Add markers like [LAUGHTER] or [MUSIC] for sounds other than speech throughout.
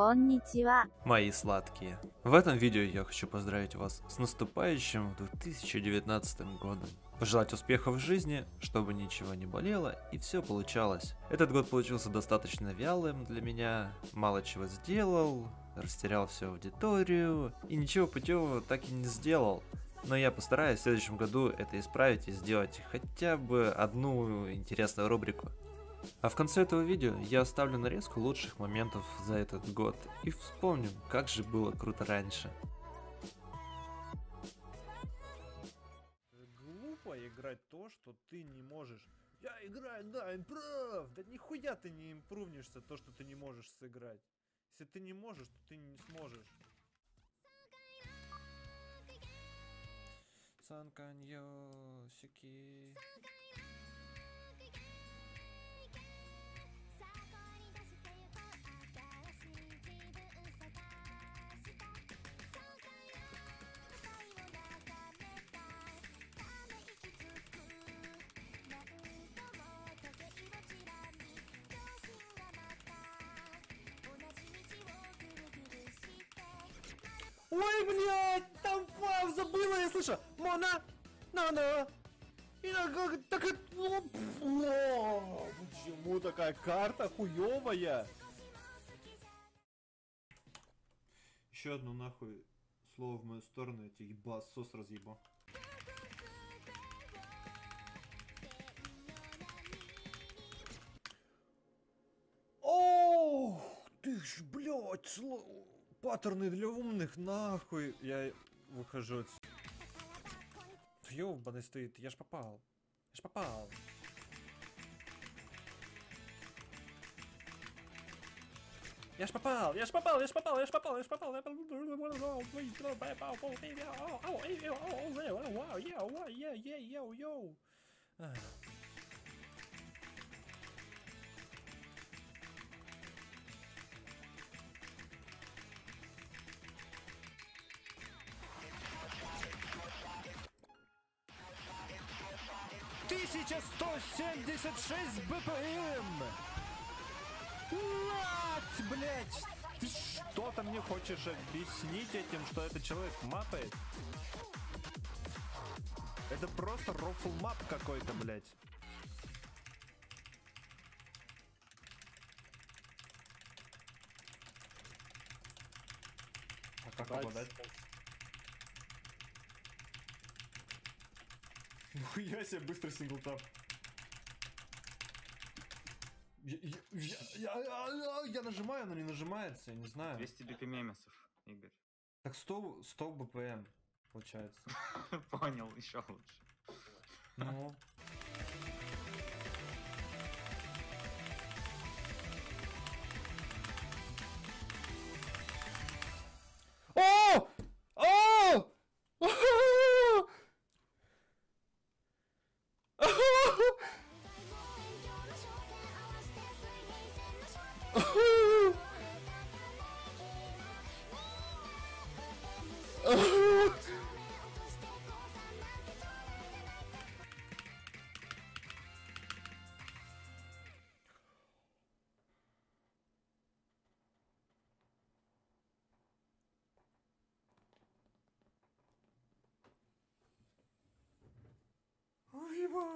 Конничева. Мои сладкие. В этом видео я хочу поздравить вас с наступающим 2019 годом. Пожелать успехов в жизни, чтобы ничего не болело и все получалось. Этот год получился достаточно вялым для меня, мало чего сделал, растерял всю аудиторию и ничего путевого так и не сделал. Но я постараюсь в следующем году это исправить и сделать хотя бы одну интересную рубрику. А в конце этого видео я оставлю нарезку лучших моментов за этот год и вспомним, как же было круто раньше. Глупо играть то, что ты не можешь. Я играю, да, импров! Да нихуя ты не импрувнишься то, что ты не можешь сыграть. Если ты не можешь, то ты не сможешь. Санканьо, сюки. Ой, блядь, там пауза была, я слышу. Мона, Нана. И так это... о, о, Почему такая карта хуевая? Еще одно нахуй слово в мою сторону, я тебе ебас сос разъебал. Оу, ты ж, блядь, сло- Паттерны для умных, нахуй. Я выхожу отсюда. Ёбаный стоит, я ж попал. Я ж попал. Я ж попал, я ж попал, я ж попал, я ж попал, я ж попал, я ж попал. Йоу, йоу, йоу. 1176 БПМ! What, блять? Ты что-то мне хочешь объяснить этим, что этот человек мапает? Это просто рофл мап какой-то, блять. А? Нихуя себе быстрый синглтап. Я, я, я, я, я- я нажимаю, но не нажимается, я не знаю. 200 бипимемесов, Игорь. Так 100, 100 БПМ получается. [LAUGHS] Понял, еще лучше. Ну.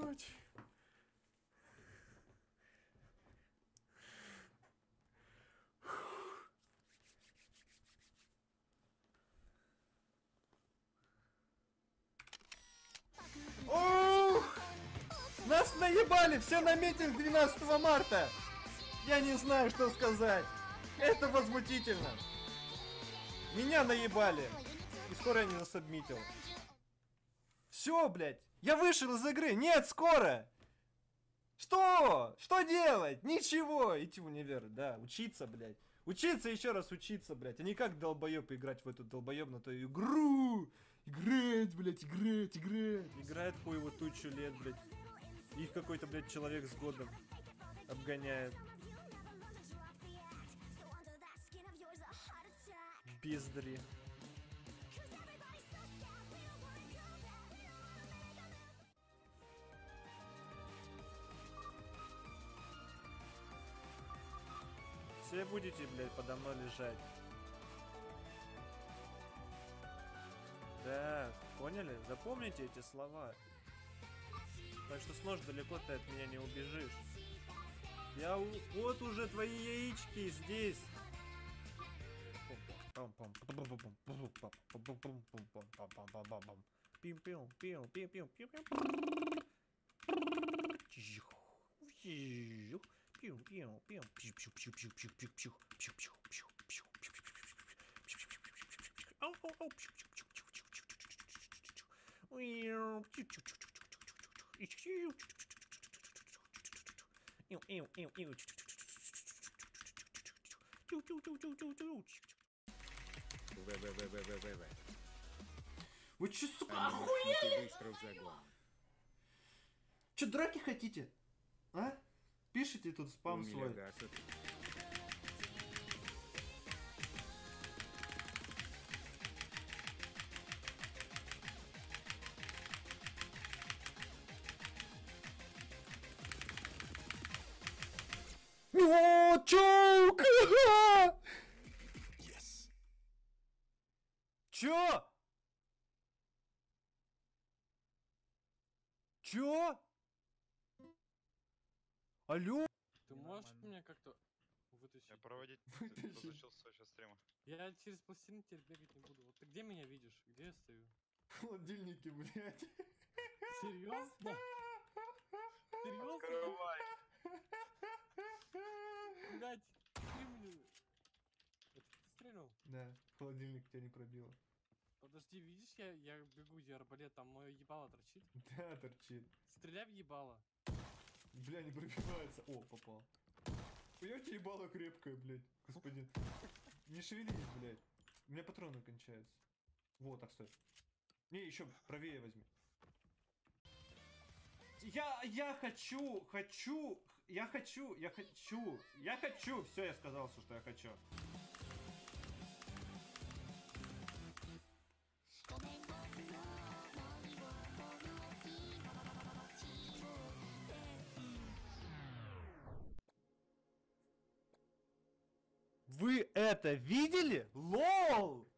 Ебать. Ух! Нас наебали все на митинг 12 марта! Я не знаю, что сказать. Это возмутительно. Меня наебали. И скоро я не засобмитил. Все, блядь. Я вышел из игры. Нет, скоро. Что? Что делать? Ничего. Идти в универ, да. Учиться, блядь. Учиться еще раз учиться, блядь. А не как долбоеб играть в эту долбоебнутую игру. Играть, блядь, играть, играть. Играет хуево тучу лет, блядь. Их какой-то, блядь, человек с годом обгоняет. Пиздри. Всем будете, блядь, подо мной лежать. Да, поняли? Запомните эти слова. Так что с далеко ты от меня не убежишь. Я у... Вот уже твои яички здесь. Пим, пим, пим, пим, пим. Чжих. Чжих. Пим, пим, пим. Пщу, пщу, пщу, пщу, пщу, пщу, пщу, пщу, пщу, пщу, пщу, пщу, пщу, пщу, пщу, пщу, пщу, пщу, пщу, пщу. Ау, ау, ау, пщу, пщу, пщу, пщу, пщу, пщу, пщу, пщу, пщу, пщу, пщу. Уиу, пщу, пщу, пщу, пщу, пщу, пщу, пщу, пщу. И чу, чу, чу, чу, чу, чу, чу, чу, чу, чу, чу, чу. Иу, иу, иу, иу, чу, чу, чу, чу, чу, чу, чу, чу, чу, чу, чу, чу, чу, чу, чу, чу. ВВВВВВ. Вы че, сука, А ну, охуели? Че, драки хотите? А? Пишите тут спам Умиля свой. гасит. О, чук! Чё? Чё? Алло? Ты можешь меня как-то вытащить? Я проводить [LAUGHS] сейчас стрима. Я через пластилин теперь бегать не буду. Вот ты где меня видишь? Где я стою? В холодильнике, блядь. Серьезно? Серьезно? Открывай! Блять, ты мне... Это ты стрелял? Да, холодильник тебя не пробило. Подожди, видишь, я, я бегу, где арбалет, там мое ебало торчит. Да, торчит. Стреляй в ебало. Бля, не пробивается. О, попал. Хуёте ебало крепкое, блядь, господин. Не шевелись, блядь. У меня патроны кончаются. Вот, так, стой. Не, еще правее возьми. Я, я хочу, хочу, я хочу, я хочу, я хочу. Все, я сказал что я хочу. Вы это видели? Лол!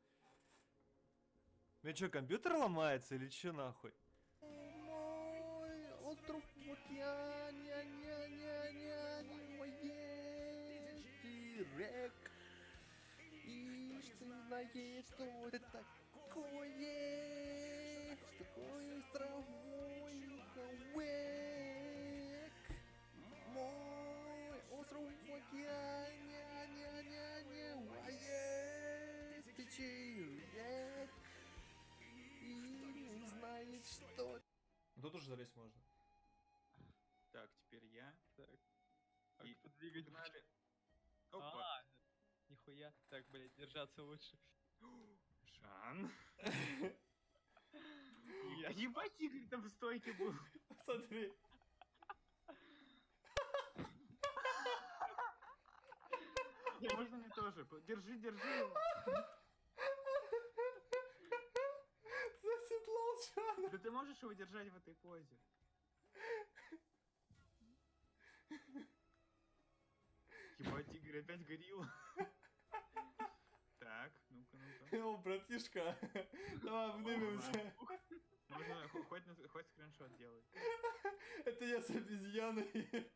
У меня что, компьютер ломается или что нахуй? Мой остров в океане, не, не, не, мой рек. И что знает, что это такое? Что такое островной век? Рек. И не знает, что... Тут уже залезть можно. Так, теперь я. Так. И как подвигать? погнали. Опа. А, нихуя. Так, блять, держаться лучше. Шан. [LAUGHS] Я ебать, Игорь там в стойке был. Смотри. [LAUGHS] Можно мне тоже? Держи, держи. [LAUGHS] Да ты можешь его держать в этой позе? Ебать, Игорь опять горил. Так, ну-ка, ну-ка. О, братишка, давай обнимемся. Можно хо- хоть, хоть скриншот делай. Это я с обезьяной.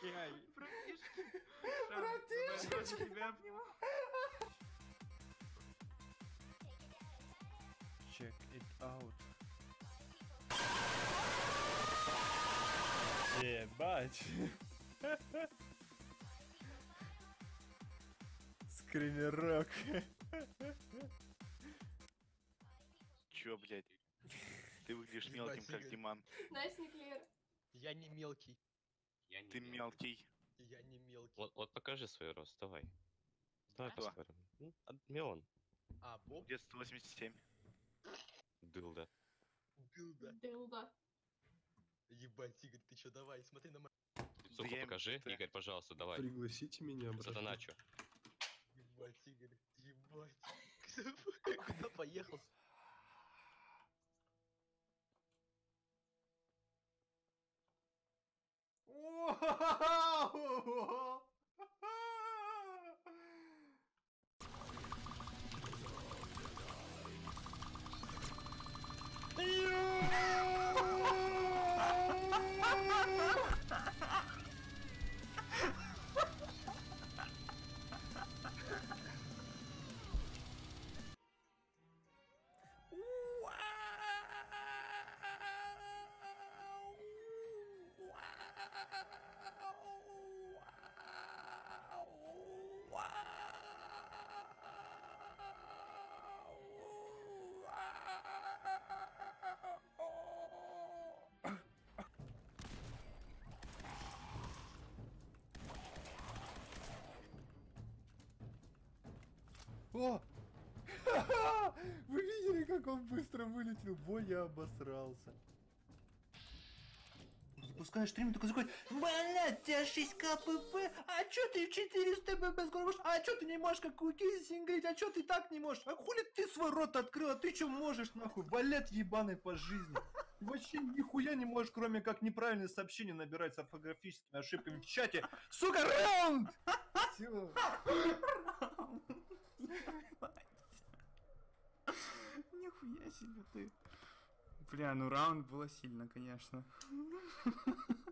Братишки. Братишечки. тебя обниму. Check it out. Ебать. Скримерок. Чё, блядь? Ты выглядишь мелким, как. Диман. Настя Клер. Я не мелкий. Я не Ты мел- мелкий. Я не мелкий. Вот, вот покажи свой рост, давай. Давай Кто? посмотрим. Ну, а- Миллион. А, Боб Где 187. Дылда. был, да. Дылда. Ебать, Игорь, ты чё, давай, смотри на мой... Лицо я покажи, да. Игорь, пожалуйста, давай. Пригласите меня, братан. Задоначу. Ебать, Игорь, ебать. [LAUGHS] Куда поехал? 哦哈 О! [LAUGHS] Вы видели, как он быстро вылетел? Во, я обосрался. Запускаешь стрим, такой заходит, блядь, у тебя 6 КПП, а чё ты 400 БП скоро можешь? А чё ты не можешь как у сингрить? А чё ты так не можешь? А хули ты свой рот открыл? А ты чё можешь, нахуй? Валет ебаный по жизни. Вообще нихуя не можешь, кроме как неправильные сообщения набирать с орфографическими ошибками в чате. Сука, раунд! Нихуя себе ты. Бля, ну раунд было сильно, конечно. [LAUGHS]